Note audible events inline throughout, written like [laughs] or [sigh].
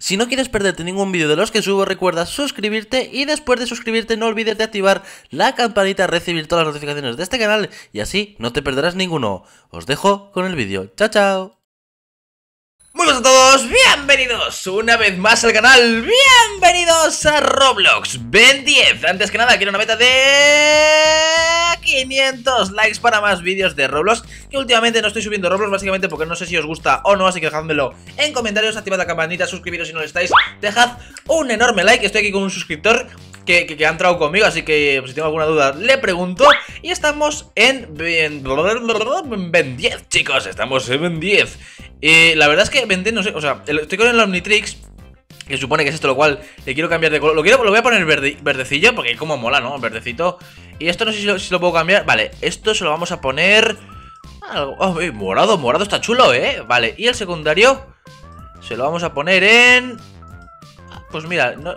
Si no quieres perderte ningún vídeo de los que subo, recuerda suscribirte y después de suscribirte no olvides de activar la campanita recibir todas las notificaciones de este canal y así no te perderás ninguno. Os dejo con el vídeo. Chao, chao. Muy buenas a todos, bienvenidos una vez más al canal, bienvenidos a Roblox Ben 10, antes que nada quiero una meta de 500 likes para más vídeos de Roblox Que últimamente no estoy subiendo Roblox básicamente porque no sé si os gusta o no, así que dejádmelo en comentarios, activad la campanita, suscribiros si no lo estáis Dejad un enorme like, estoy aquí con un suscriptor que, ha entrado conmigo, así que pues, si tengo alguna duda le pregunto. Y estamos en Ben, ben 10, chicos, estamos en Ben 10. Y la verdad es que Ben 10, no sé, o sea, estoy con el Omnitrix, que supone que es esto, lo cual le quiero cambiar de color. Lo, quiero, lo voy a poner verde, verdecillo, porque como mola, ¿no? Verdecito. Y esto no sé si lo, puedo cambiar. Vale, esto se lo vamos a poner... Oh, morado, morado está chulo, ¿eh? Vale, y el secundario se lo vamos a poner en... Pues mira, no,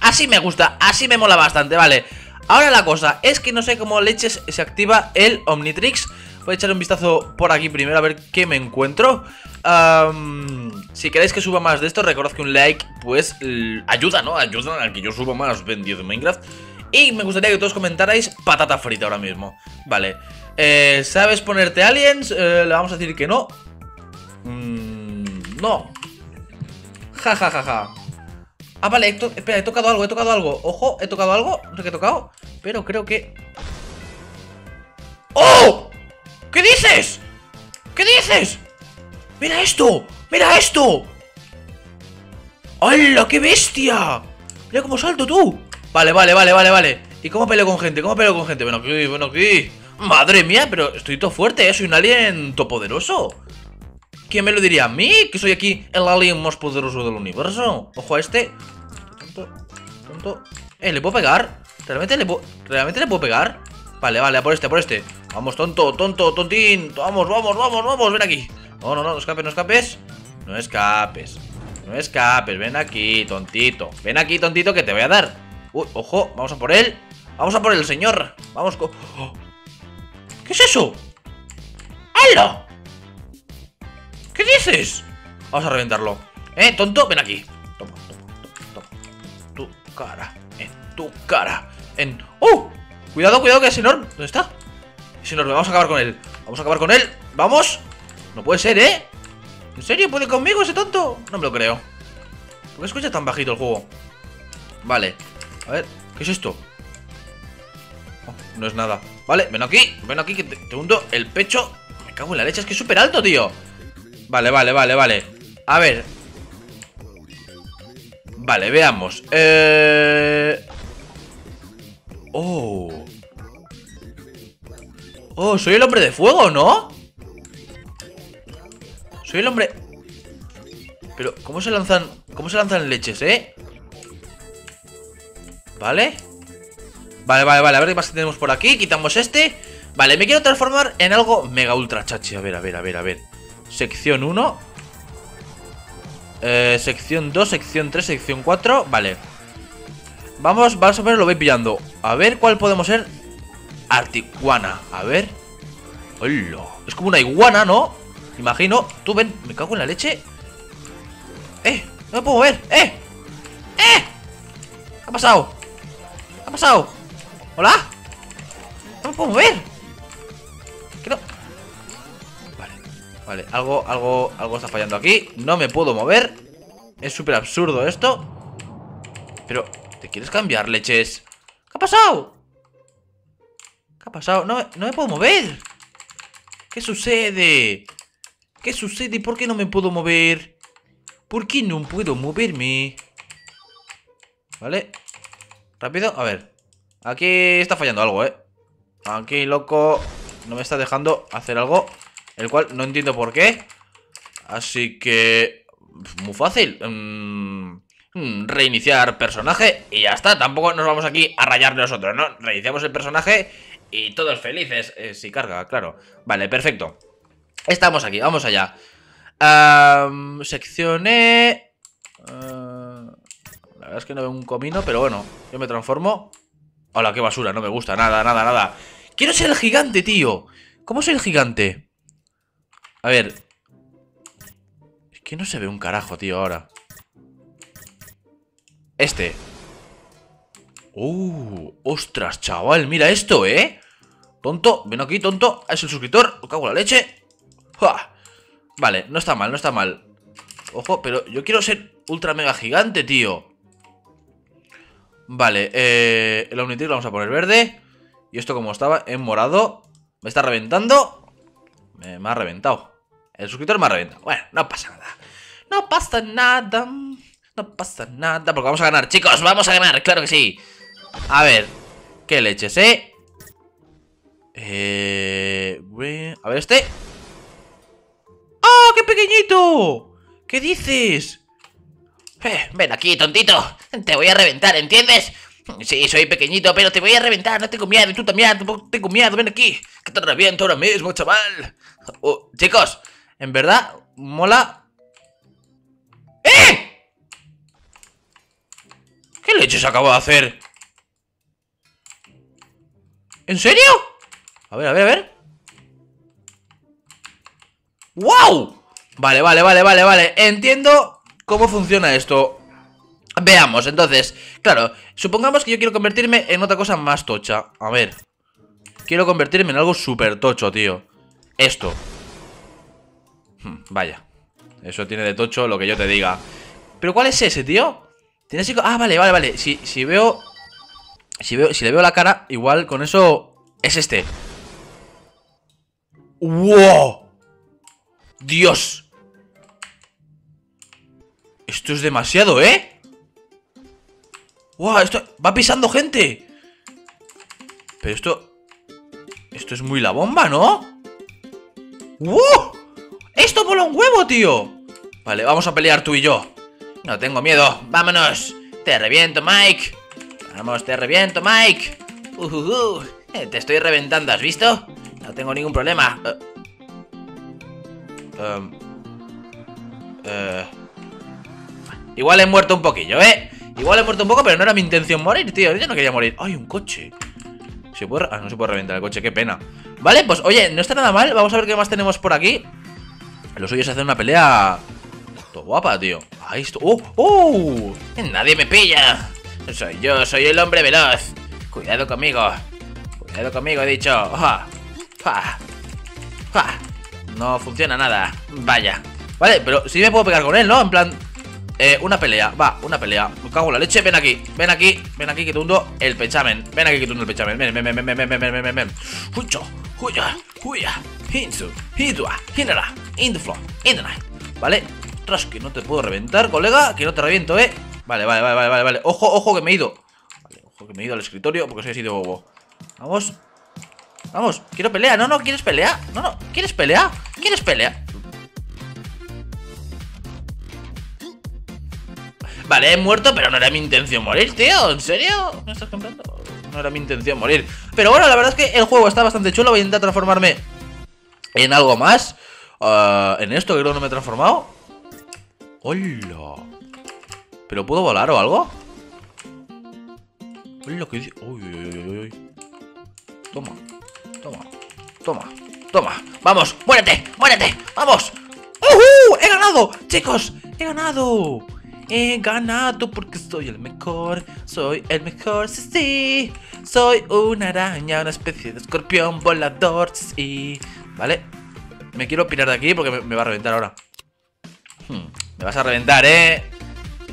Así me gusta, así me mola bastante, vale Ahora la cosa es que no sé cómo leches se activa el Omnitrix Voy a echar un vistazo por aquí primero a ver qué me encuentro Si queréis que suba más de esto, recordad que un like pues ayuda, ¿no? Ayuda a que yo suba más vendido en Minecraft Y me gustaría que todos comentarais patata frita ahora mismo Vale eh, ¿Sabes ponerte aliens? Eh, le vamos a decir que no mm, No Ja ja ja ja Ah, vale, espera, he tocado algo, he tocado algo Ojo, he tocado algo, no sé qué he tocado Pero creo que... ¡Oh! ¿Qué dices? ¿Qué dices? ¡Mira esto! ¡Mira esto! ¡Hala, qué bestia! Mira cómo salto tú Vale, vale, vale, vale, vale ¿Y cómo peleo con gente? ¿Cómo peleo con gente? Bueno, aquí, bueno, aquí Madre mía, pero estoy todo fuerte, ¿eh? Soy un alien topoderoso ¿Quién me lo diría? ¿A mí? Que soy aquí el alien más poderoso del universo Ojo a este Tonto, tonto Eh, ¿le puedo pegar? ¿Realmente le, puedo, ¿Realmente le puedo pegar? Vale, vale, a por este, a por este Vamos, tonto, tonto, tontín Vamos, vamos, vamos, vamos, ven aquí No, no, no, no escapes, no escapes No escapes No escapes, ven aquí, tontito Ven aquí, tontito, que te voy a dar Uy, ojo, vamos a por él Vamos a por el señor Vamos con... ¿Qué es eso? ¡Hala! ¿Qué dices? Vamos a reventarlo Eh, tonto, ven aquí Toma, toma, toma, Tu cara En tu cara En... ¡Oh! Cuidado, cuidado que es enorme ¿Dónde está? Es enorme, vamos a acabar con él Vamos a acabar con él ¡Vamos! No puede ser, ¿eh? ¿En serio? ¿Puede conmigo ese tonto? No me lo creo ¿Por qué escucha tan bajito el juego? Vale A ver, ¿qué es esto? Oh, no es nada. Vale, ven aquí, ven aquí que te, te hundo el pecho. Me cago en la leche, es que es súper alto, tío. Vale, vale, vale, vale. A ver. Vale, veamos. Eh... Oh. Oh, soy el hombre de fuego, ¿no? Soy el hombre... Pero, ¿cómo se lanzan... ¿Cómo se lanzan leches, eh? ¿Vale? Vale, vale, vale, a ver qué más tenemos por aquí Quitamos este. Vale, me quiero transformar en algo mega ultra chachi. A ver, a ver, a ver, a ver. Sección 1 eh, Sección 2, sección 3, sección 4 Vale. Vamos, vamos a ver, lo voy pillando. A ver cuál podemos ser Articuana, a ver. Hola, es como una iguana, ¿no? Imagino, tú ven, me cago en la leche. Eh, no me puedo mover, eh Eh ¿Qué ha pasado? ¿Qué ha pasado? ¿Hola? No me puedo mover Vale, algo, algo, algo está fallando aquí No me puedo mover Es súper absurdo esto Pero, ¿te quieres cambiar, leches? ¿Qué ha pasado? ¿Qué ha pasado? No, no me puedo mover ¿Qué sucede? ¿Qué sucede? ¿Por qué no me puedo mover? ¿Por qué no puedo moverme? ¿Vale? Rápido, a ver Aquí está fallando algo, ¿eh? Aquí, loco No me está dejando hacer algo el cual no entiendo por qué. Así que... Muy fácil. Mm, mm, Reiniciar personaje Y ya está, tampoco nos vamos aquí a rayar nosotros, ¿no? Reiniciamos el personaje Y todos felices, eh, si carga, claro. Vale, perfecto. Estamos aquí, vamos allá. Sección E. La verdad es que no veo un comino Pero bueno, yo me transformo Hola, qué basura, no me gusta, nada, nada, nada Quiero ser el gigante, tío ¿Cómo soy el gigante? A ver. Es que no se ve un carajo, tío, ahora. Este. Uh, ostras, chaval, mira esto, ¿eh? Tonto, ven aquí, tonto. Es el suscriptor, os cago la leche. Vale, no está mal, no está mal. Ojo, pero yo quiero ser ultra mega gigante, tío. Vale, eh, el Omnitrix lo vamos a poner verde. Y esto como estaba en morado. Me está reventando. Me, me ha reventado. El suscriptor me ha reventado. Bueno, no pasa nada. No pasa nada. No pasa nada. Porque vamos a ganar, chicos. Vamos a ganar, claro que sí. A ver. ¿Qué leches, eh? Eh... A ver este. ¡Ah, qué pequeñito! ¿Qué dices? Eh, ven aquí, tontito. Te voy a reventar, ¿entiendes? Sí, soy pequeñito, pero te voy a reventar. No tengo miedo. Y tú también, tampoco tengo miedo. Ven aquí. Que te reviento ahora mismo, chaval. Oh, chicos, en verdad, mola. ¡Eh! ¿Qué leches acabo de hacer? ¿En serio? A ver, a ver, a ver. ¡Wow! Vale, vale, vale, vale, vale. Entiendo cómo funciona esto. Veamos, entonces, claro, supongamos que yo quiero convertirme en otra cosa más tocha. A ver. Quiero convertirme en algo súper tocho, tío. Esto. Hmm, vaya. Eso tiene de tocho lo que yo te diga. ¿Pero cuál es ese, tío? Tiene así... Ah, vale, vale, vale. Si, si veo... Si veo, si le veo la cara, igual con eso es este. ¡Wow! ¡Dios! Esto es demasiado, ¿eh? ¡Wow! Esto va pisando gente. Pero esto... Esto es muy la bomba, ¿no? ¡Wow! ¡Esto mola un huevo, tío! Vale, vamos a pelear tú y yo. No tengo miedo. ¡Vámonos! Te reviento, Mike. Vamos, te reviento, Mike. Uh, uh, uh. Te estoy reventando, ¿has visto? No tengo ningún problema. Uh, uh, igual he muerto un poquillo, ¿eh? Igual he muerto un poco, pero no era mi intención morir, tío Yo no quería morir ¡Ay, un coche! ¿Se puede... Ah, no se puede reventar el coche, qué pena Vale, pues oye, no está nada mal Vamos a ver qué más tenemos por aquí Lo suyo es hacer una pelea... Todo guapa, tío Ahí está... ¡Oh! ¡Oh! Nadie me pilla Soy yo, soy el hombre veloz Cuidado conmigo Cuidado conmigo, he dicho ¡Ja! ¡Ja! ¡Ja! No funciona nada Vaya Vale, pero sí me puedo pegar con él, ¿no? En plan... Eh, una pelea, va, una pelea. Me cago en la leche, ven aquí, ven aquí Ven aquí que te hundo el pechamen. Ven aquí que te hundo el pechamen, ven, ven, ven, ven, ven, ven, ven, ven, ven. Hucho, huya, huya Hinsu, hidua, hinera In the floor, in the night Vale, tras que no te puedo reventar, colega Que no te reviento, eh Vale, vale, vale, vale, vale. Ojo, ojo que me he ido. Vale, ojo que me he ido al escritorio porque soy así de bobo. Vamos. Vamos, quiero pelea, no, no, ¿quieres pelea? No, no, ¿quieres pelea? ¿Quieres pelea? Vale, he muerto, pero no era mi intención morir, tío ¿En serio? ¿Me estás comprando? No era mi intención morir Pero bueno, la verdad es que el juego está bastante chulo Voy a intentar transformarme en algo más uh, En esto creo que no me he transformado ¡Hola! ¿Pero puedo volar o algo? ¡Hola! ¿Qué dice? Uy, uy, uy. Toma, toma, toma, toma ¡Vamos! ¡Muérete! ¡Muérete! ¡Vamos! ¡Uh! ¡He ganado! ¡Chicos! ¡He ganado! He ganado porque soy el mejor, soy el mejor, sí, sí. Soy una araña, una especie de escorpión volador, sí. Vale, me quiero pirar de aquí porque me, va a reventar ahora. Hmm, me vas a reventar, ¿eh?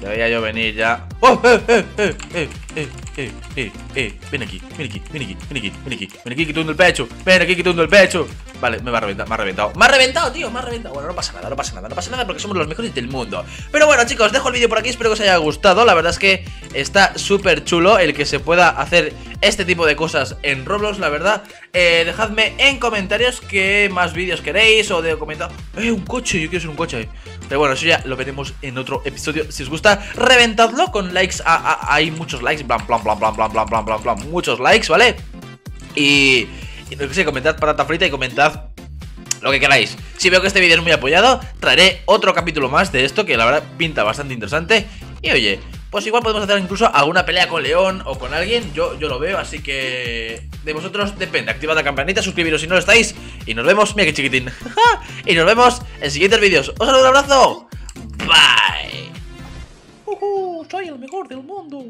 Te veía yo venir ya. ¡Oh! ¡Eh, eh, eh, eh, eh, eh, eh, eh! Ven aquí, ven aquí, ven aquí, ven aquí, ven aquí, ven aquí, quitando el pecho. Ven aquí, quitando el pecho. Vale, me va a reventar, me ha reventado. Me ha reventado, tío, me ha reventado. Bueno, no pasa nada, no pasa nada, no pasa nada porque somos los mejores del mundo. Pero bueno, chicos, dejo el vídeo por aquí, espero que os haya gustado. La verdad es que está súper chulo el que se pueda hacer este tipo de cosas en Roblox, la verdad. Eh, dejadme en comentarios qué más vídeos queréis o de comentar. Eh, un coche, yo quiero ser un coche. Pero bueno, eso ya lo veremos en otro episodio. Si os gusta, reventadlo con likes. hay muchos likes, bla bla bla bla bla bla bla bla bla muchos likes, ¿vale? Y, y no sé, comentad patata frita y comentad lo que queráis. Si veo que este vídeo es muy apoyado, traeré otro capítulo más de esto que la verdad pinta bastante interesante. Y oye, pues igual podemos hacer incluso alguna pelea con León o con alguien. Yo, yo lo veo, así que de vosotros depende. Activad la campanita, suscribiros si no lo estáis. Y nos vemos, mira que chiquitín. [laughs] y nos vemos en siguientes vídeos. Os saludo, un abrazo. Bye. yo soy el mejor del mundo.